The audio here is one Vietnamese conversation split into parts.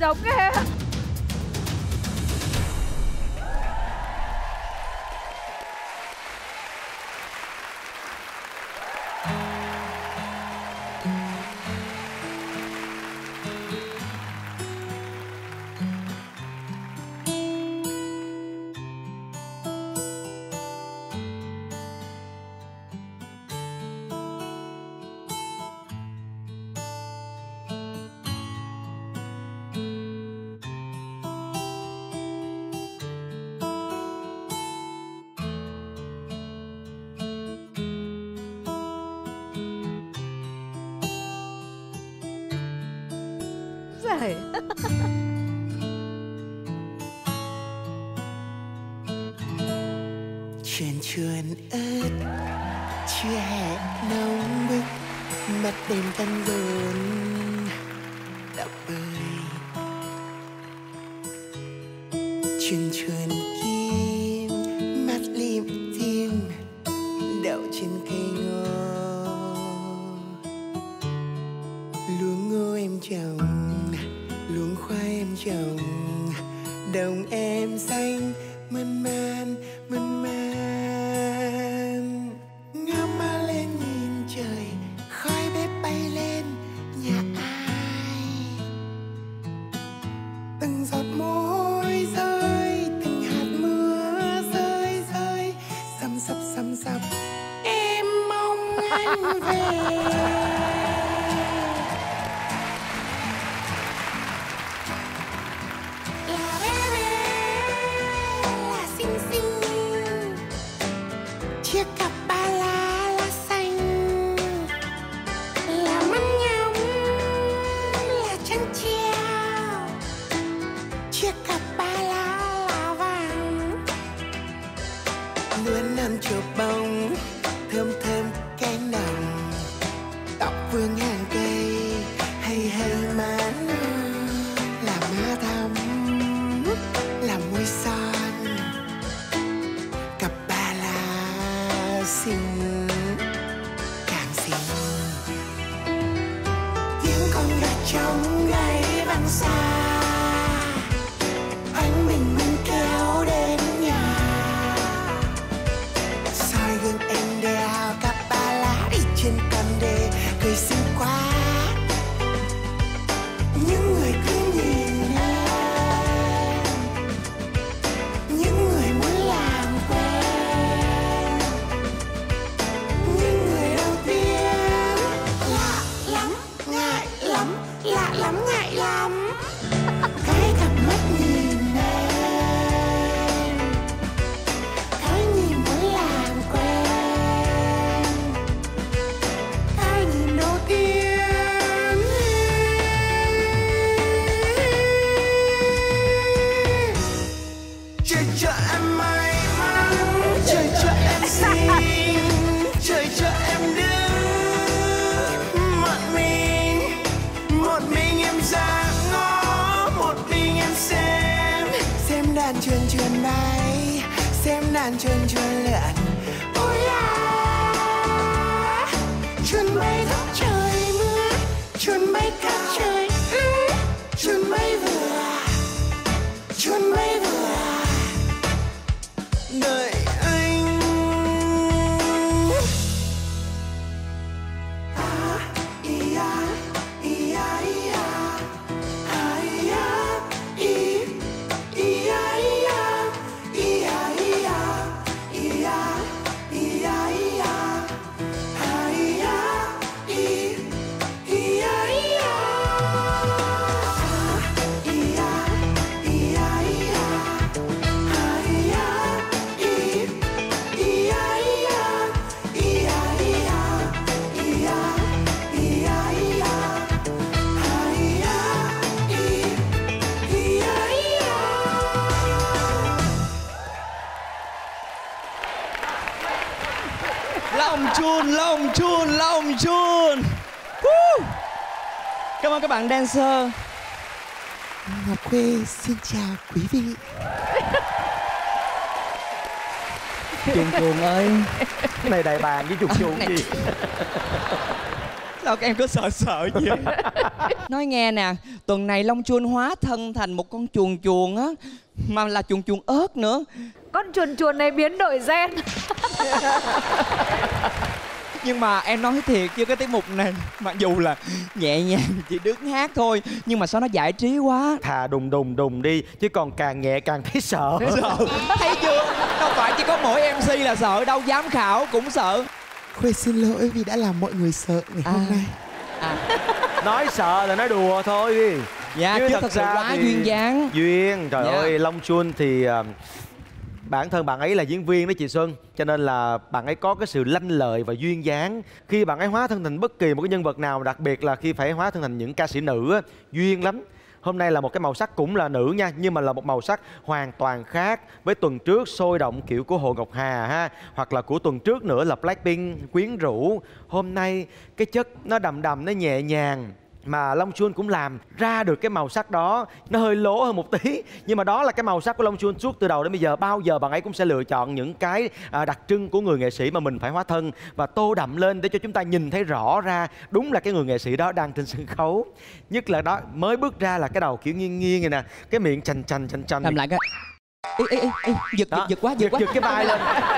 giọng Chuồn chuồn ớt Chưa hè nóng bức Mặt đêm tan rộn Đọc ơi Chuồn chuồn kim Mắt liệm tim, Đậu trên cây ngô. Luống ngô em trồng Luống khoai em trồng Đồng em xanh mơn man mơn man từng giọt mồ hôi rơi, từng hạt mưa rơi rơi. Sầm sập sầm sập, em mong anh về. Luôn năm chờ bông thơm thơm cái nồng. Tóc vương hàng cây, hay hay má là má thắm, là môi son. Cặp ba lá xinh, càng xinh. Tiếng con gà trống gáy vang xa. Xem đàn chuồn lượn ôi à chuồn bay khắp trời mưa chuồn bay khắp Lòng chun, lòng chun, lòng chun. Woo! Cảm ơn các bạn dancer. Ngọc Khuê xin chào quý vị. Chuồn chuồn ơi cái này đại bàng với chuồn chuồn gì sao các em cứ sợ sợ gì? Nói nghe nè tuần này long chuôn hóa thân thành một con chuồn chuồn á mà là chuồn chuồn ớt nữa con chuồn chuồn này biến đổi gen. Nhưng mà em nói thiệt chứ cái tiết mục này mặc dù là nhẹ nhàng chỉ đứng hát thôi nhưng mà sao nó giải trí quá? Thà đùng đùng đùng đi chứ còn càng nhẹ càng thấy sợ. Sợ. Thấy chưa? Đâu phải chỉ có mỗi mc là sợ đâu giám khảo cũng sợ. Khuê xin lỗi vì đã làm mọi người sợ ngày hôm À. nay. Nói sợ là nói đùa thôi. Dạ chứ, thật sự quá thì- duyên dáng. duyên trời Dạ. ơi long chuân thì à, bản thân bạn ấy là diễn viên đó chị xuân cho nên là bạn ấy có cái sự lanh lợi và duyên dáng. Khi bạn ấy hóa thân thành bất kỳ một cái nhân vật nào đặc biệt là khi phải hóa thân thành những ca sĩ nữ á, duyên lắm. Hôm nay là một cái màu sắc cũng là nữ nha nhưng mà là một màu sắc hoàn toàn khác với tuần trước sôi động kiểu của hồ ngọc hà ha hoặc là của tuần trước nữa là blackpink quyến rũ. Hôm nay cái chất nó đầm đầm nó nhẹ nhàng mà Long Chuân cũng làm ra được cái màu sắc đó. Nó hơi lố hơn một tí nhưng mà đó là cái màu sắc của Long Chuân suốt từ đầu đến bây giờ. Bao giờ bạn ấy cũng sẽ lựa chọn những cái à, đặc trưng của người nghệ sĩ mà mình phải hóa thân và tô đậm lên để cho chúng ta nhìn thấy rõ ra đúng là cái người nghệ sĩ đó đang trên sân khấu. Nhất là đó mới bước ra là cái đầu kiểu nghiêng nghiêng này nè cái miệng chành chành chành chành. Làm lại cái Ê, ê, ê, ê, giật, Đó, giật giật quá giật giật quá. giật cái vai lên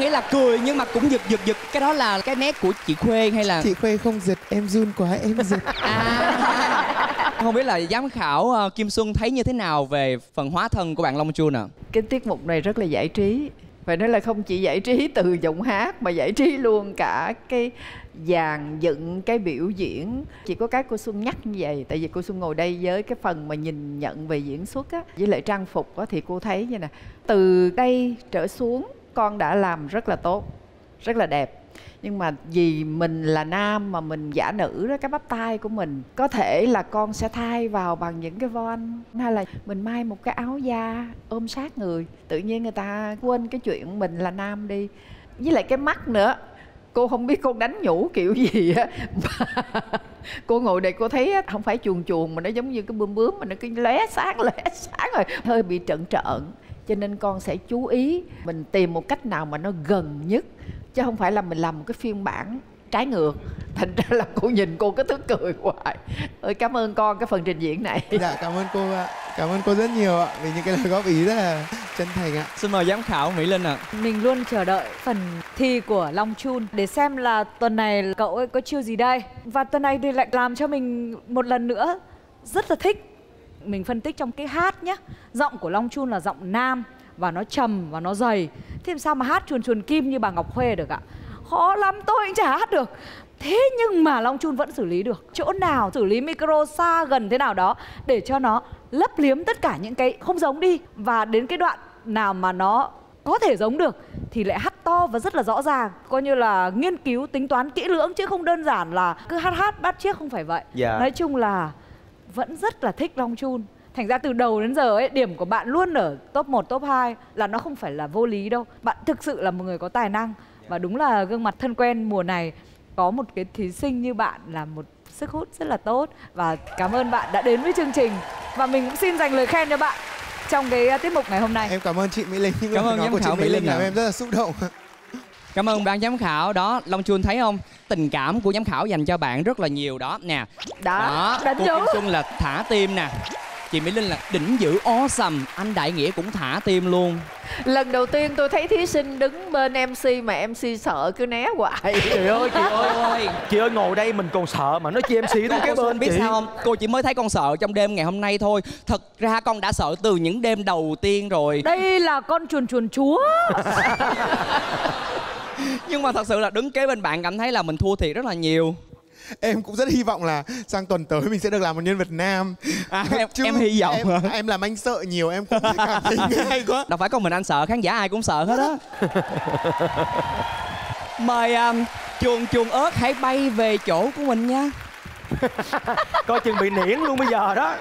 nghĩa là cười nhưng mà cũng giật giật giật. Cái đó là cái nét của chị khuê hay là? Chị Khuê không giật em run quá em giật. À. Không biết là giám khảo ờ, kim xuân thấy như thế nào về phần hóa thân của bạn long chuông ạ? Cái tiết mục này rất là giải trí. Phải nói là không chỉ giải trí từ giọng hát mà giải trí luôn cả cái dàn dựng cái biểu diễn. Chỉ có cái cô xuân nhắc như vậy tại vì cô xuân ngồi đây với cái phần mà nhìn nhận về diễn xuất á với lại trang phục á thì cô thấy như nè từ đây trở xuống con đã làm rất là tốt rất là đẹp. Nhưng mà vì mình là nam mà mình giả nữ đó cái bắp tay của mình có thể là con sẽ thay vào bằng những cái von hay là mình may một cái áo da ôm sát người. Tự nhiên người ta quên cái chuyện mình là nam đi. Với lại cái mắt nữa cô không biết con đánh nhủ kiểu gì á. Cô ngồi đây cô thấy á, không phải chuồn chuồn mà nó giống như cái bướm bướm mà nó cứ lóe sáng lóe sáng rồi hơi bị trợn trợn cho nên con sẽ chú ý mình tìm một cách nào mà nó gần nhất chứ không phải là mình làm một cái phiên bản trái ngược. Thành ra là cô nhìn cô cứ thức cười hoài. Ơi cảm ơn con cái phần trình diễn này. Dạ cảm ơn cô ạ. Cảm ơn cô rất nhiều ạ Vì những cái lời góp ý rất là chân thành ạ. Xin mời giám khảo mỹ linh ạ. Mình luôn chờ đợi phần thi của long chun để xem là tuần này cậu ấy có chiêu gì đây. Và tuần này thì lại làm cho mình một lần nữa. Rất là thích mình phân tích trong cái hát nhé giọng của long chun là giọng nam và nó trầm và nó dày. Thế làm sao mà hát chuồn chuồn kim như bà ngọc khuê được ạ? Khó lắm tôi cũng chả hát được. Thế nhưng mà long chun vẫn xử lý được. Chỗ nào xử lý micro xa gần thế nào đó để cho nó lấp liếm tất cả những cái không giống đi. Và đến cái đoạn nào mà nó có thể giống được thì lại hát to và rất là rõ ràng. Coi như là nghiên cứu tính toán kỹ lưỡng chứ không đơn giản là cứ hát hát bắt chiếc không phải vậy. Dạ. nói chung là vẫn rất là thích Long Chun Thành ra từ đầu đến giờ ấy điểm của bạn luôn ở top 1, top 2 là nó không phải là vô lý đâu. Bạn thực sự là một người có tài năng và đúng là gương mặt thân quen mùa này có một cái thí sinh như bạn là một sức hút rất là tốt và cảm ơn bạn đã đến với chương trình và mình cũng xin dành lời khen cho bạn trong cái uh, tiết mục ngày hôm nay. Em cảm ơn chị Mỹ Linh Những Cảm lời ơn nói giám của chị khảo Mỹ Linh làm ạ. em rất là xúc động cảm ơn ban giám khảo. Đó long chuông thấy không? Tình cảm của giám khảo dành cho bạn rất là nhiều đó. Nè. Đó, đó đánh kim xuân là thả tim nè. Chị mỹ linh là đỉnh dữ ó sầm anh đại nghĩa cũng thả tim luôn. Lần đầu tiên tôi thấy thí sinh đứng bên mc mà mc sợ cứ né hoài. Trời ơi chị ơi. Chị ơi ngồi đây mình còn sợ mà nói chi mc đứng cái bên biết chị. sao không? Cô chỉ mới thấy con sợ trong đêm ngày hôm nay thôi. Thật ra con đã sợ từ những đêm đầu tiên rồi. Đây là con chuồn chuồn chúa. nhưng mà thật sự là đứng kế bên bạn cảm thấy là mình thua thiệt rất là nhiều. Em cũng rất hy vọng là sang tuần tới mình sẽ được làm một nhân vật nam. À, em, em hy vọng em, em làm anh sợ nhiều em cũng cảm thấy ngại quá. Đâu phải có mình anh sợ khán giả ai cũng sợ hết á. Mời um, chuồn chuồn ớt hãy bay về chỗ của mình nha. Coi chừng bị niễn luôn bây giờ đó